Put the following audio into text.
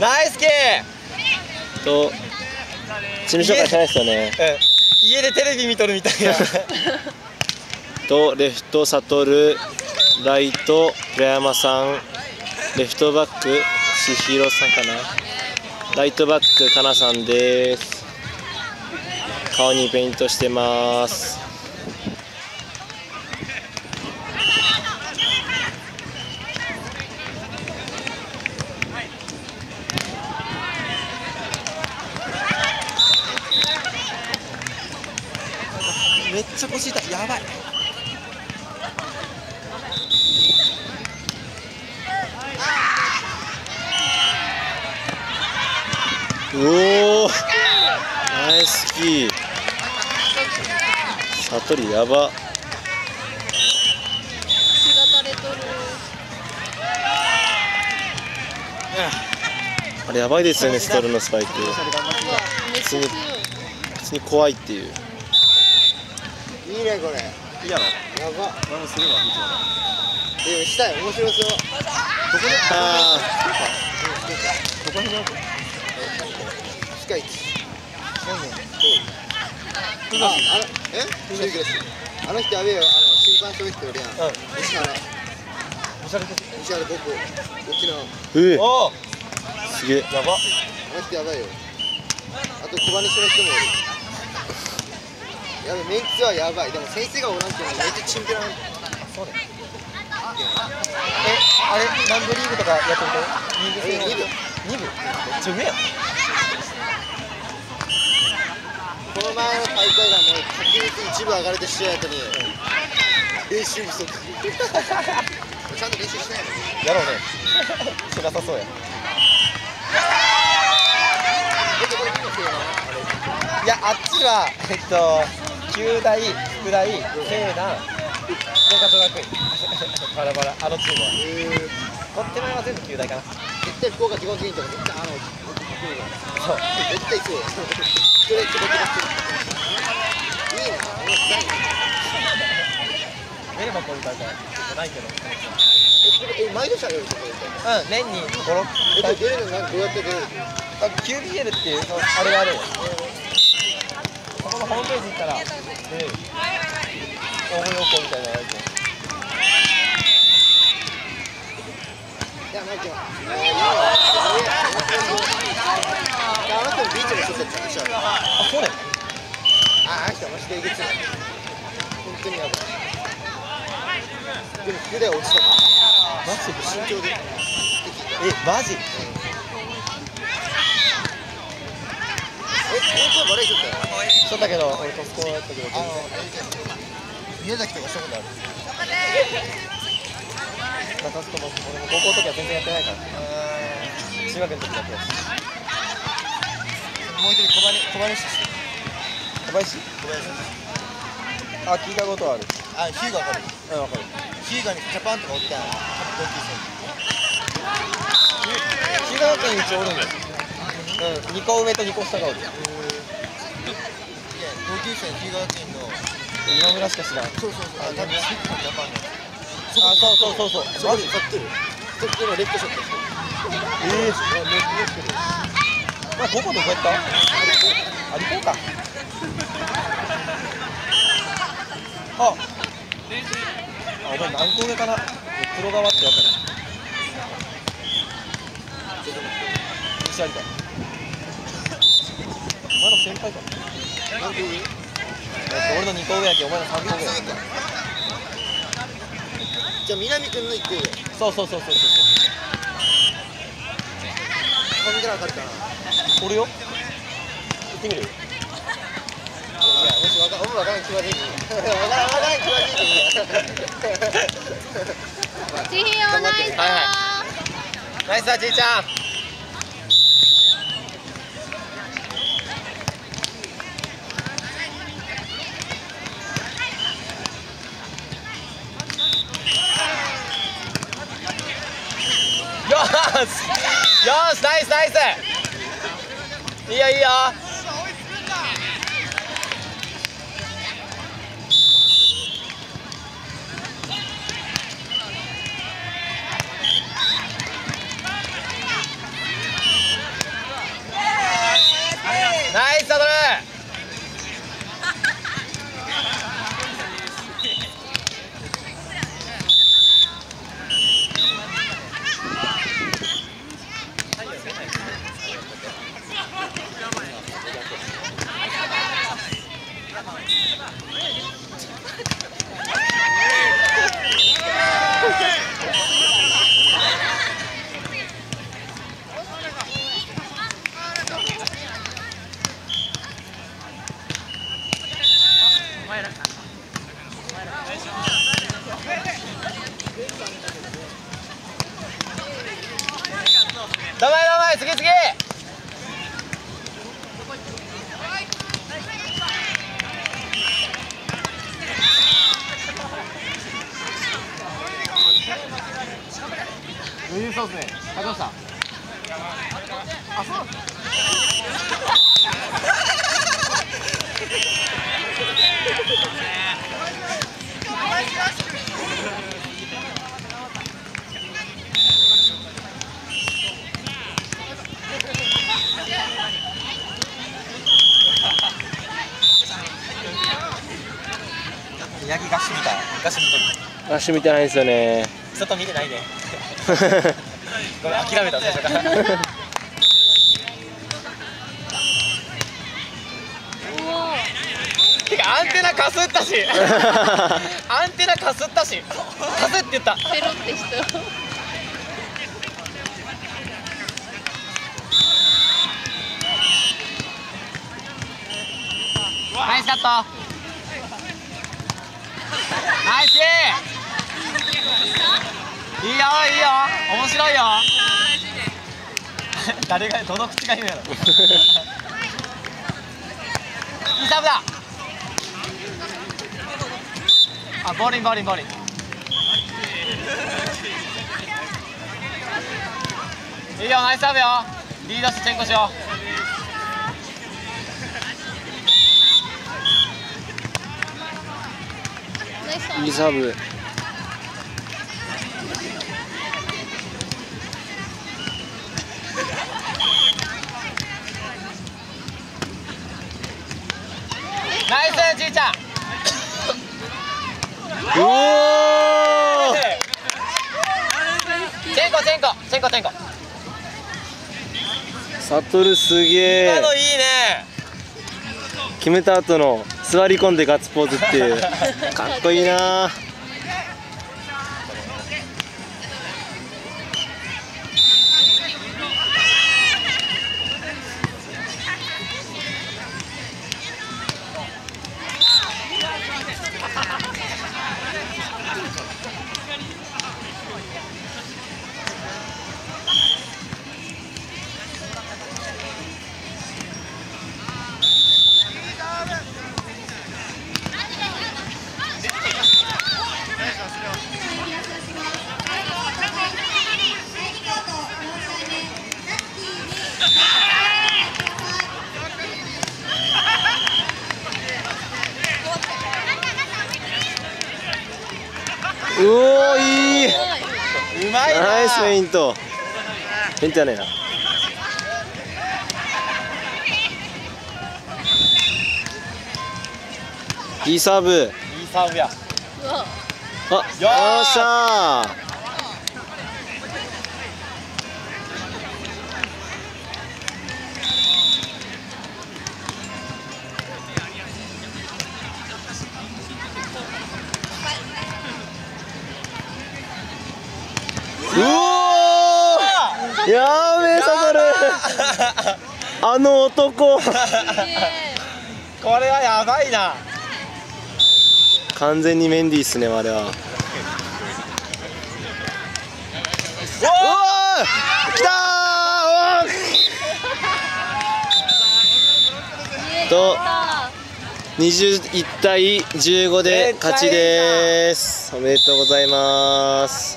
ナイスキー。とチーム紹介してないですよね。うん。家でテレビ見とるみたいな。とレフト悟ライト平山さんレフトバック千尋さんかな。ライトバックかなさんです。顔にペイントしてますめっちゃ腰痛い。やばい。おおナイスキー。悟りやば。あれやばいですよねストールのスパイク。普通に怖いっていう。いいねこれ。いいやろやば。俺もするわいつもでもしたい。面白そう。どこであどこに置く機械あ、あの、えシュークレスあの人やべえよ、あの、審判する人おるやんうん西原おしゃれ西原僕沖縄えおおすげえやばの人やばいよあと小話の人もおるやべメンツはやばい。でも先生がおらんっていうのはめっちゃチンピラなんそうねえあれランドリーグとかやってるとリーグ戦え二部二部めっちゃ上やんこの前の大会がもう確実一部上がれて試合やったのに練習不足。ちゃんと練習しないの？やろうね。しなさそうや。いやあっちはえっと九大福大西南福岡女学院。バラバラあのチームは。えーこっちのは全部九大かな。絶対福岡地獄院とか絶対あのそう絶対そうストレッチできなくていいな。面白いメルマこういう大会ないけど。ええ毎年あるようん年に56えこれ出るのどうやって出るのあ QBL っていうあれがあるよ。そこのホームページ行ったらで応募要項みたいなのがあるけどいやマイケルいいわあの人もビーチの人たちでしょああそうねあの人マジでえげつない本当にやばいでも筆落ちたマジで身長でえマジえ本当はバレーしとったよしとったけど俺トスコやったけど宮崎とかしたことある？も俺も高校の時は全然やってないから。中学の時だけやってもう一人小金小金氏小林小林あ聞いたことある。あヒューガわかるうんわかる。ヒューガにジャパンとかおったやん同級中学に一応おるんだよ。うん2個上と2個下がおる生いや同級生のヒューガ学院の今村しか知らんそうそう。そうあ多分ヒューガジャパンのあそうそう。そうそう。そこで買ってるそこのレッドショットしてるええレッドしてるまあ、ここどこやったあ、リコーか。あ。あ、お前何個上かな。プロ側ってわかる。西有田。お前の先輩か。俺の2個上やけど、お前の3個上。じゃあ南くんの1個上そうそうそうそうそう。これ見た。ら分かる。かなそう。おる。よ。行ってみる。いやもし分かん。分からん。気はできん。分からん。分からん。気はできん。ちひよナイスナイスだ、ちいちゃん。よーしよーしナイスナイスいいよいいよダメダメ次次余裕そうですね勝ちましたヤギ合宿みたい合宿の時足見てないんですよね。外見てないね。ごめん諦めた。最初からてかアンテナかすったし。アンテナかすったし。かすって言った。ペロってしたナイスカットナイス。いいよいいよ。面白いよ。誰がどの口が言うやろ。いいサーブだ。あボリンボリンボリン。いいよナイスサーブよ。リードしてチェンコしよう。いいサーブナイスじいちゃん。うおー！チェンコチェンコ。チェンコチェンコ。サトルすげえ。今のいいね。決めた後の座り込んでガッツポーズっていう。かっこいいな。おーいい。うまいな。ナイスフェイント。フェイントやねえな。いいサーブ。いいサーブや。あよっしゃやべえサトル。あの男。これはやばいな。完全にメンディーっすねあれは。おおー来たと21対15で勝ちです。おめでとうございます